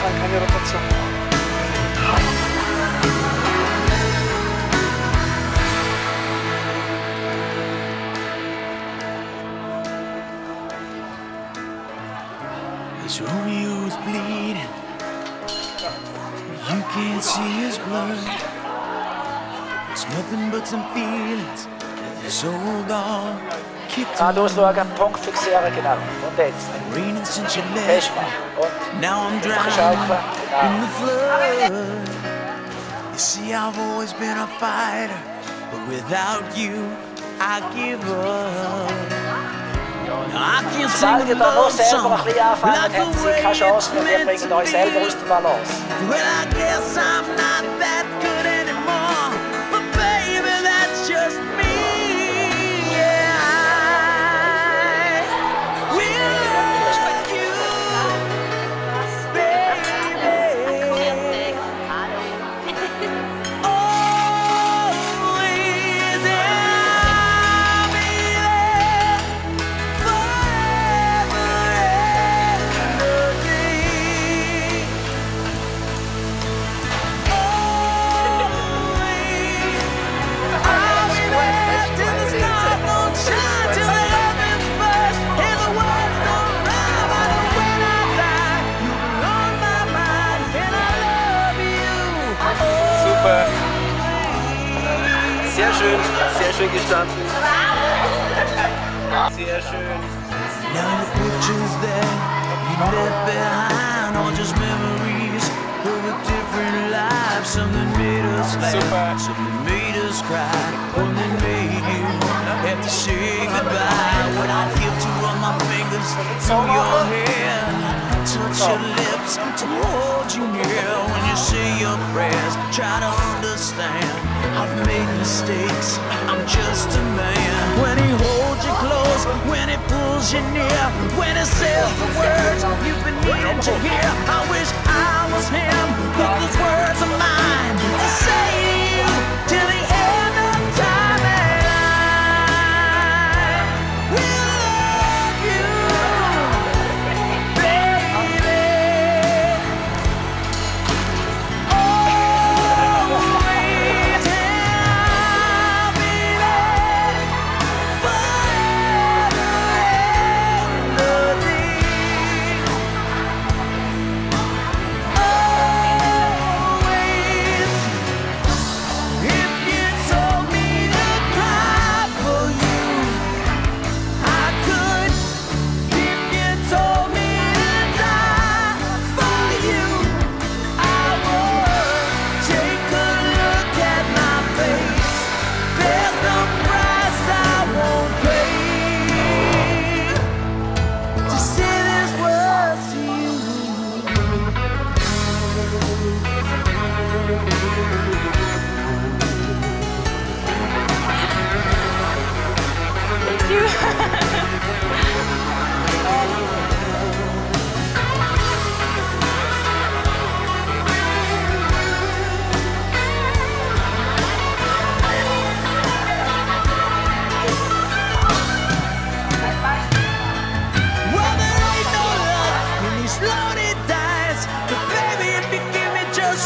kann keine Rotation machen. His Romeo's bleeding. You can't see his blood. It's nothing but some feelings Soldat. Ah, du hast sogar einen Punkt Punktfixierer genau. Und jetzt. Peschmann. Und Now I'm drowning in the flood. You see, I've always been a fighter, but without you, I give up. Seid ihr da noch selber ein bisschen anfangen, hätten Sie keine Chance mehr. Wir bringen euch selber aus der Balance. Well, I guess I'm not that good. Schön gestanden. Sehr schön. Now the pictures that you left behind are just memories of a different life. Something made us laugh, Super. something made us cry, that made you have to say goodbye. When I give to run my fingers through your hair, touch your lips to hold you near. When you say your prayers, try to understand. I've made mistakes, I'm just a man. When he holds you close, when he pulls you near, when he says the words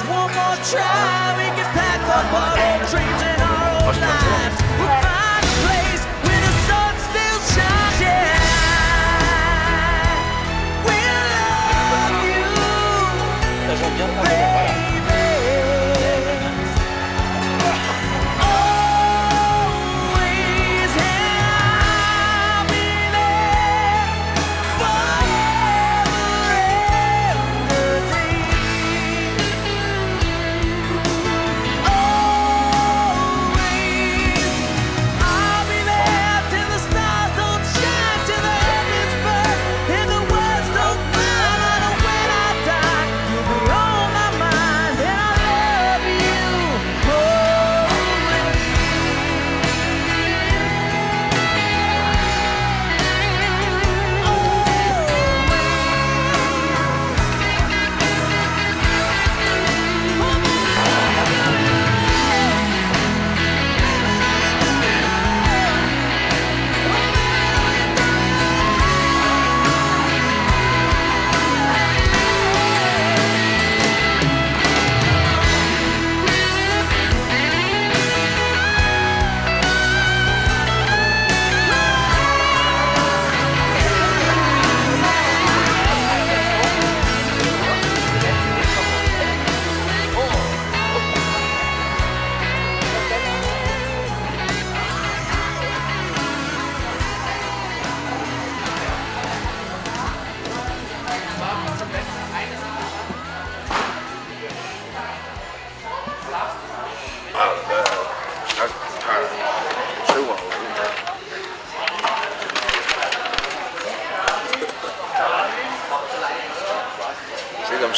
one more try, we can pack up our old dreams and our old lives.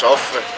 offen.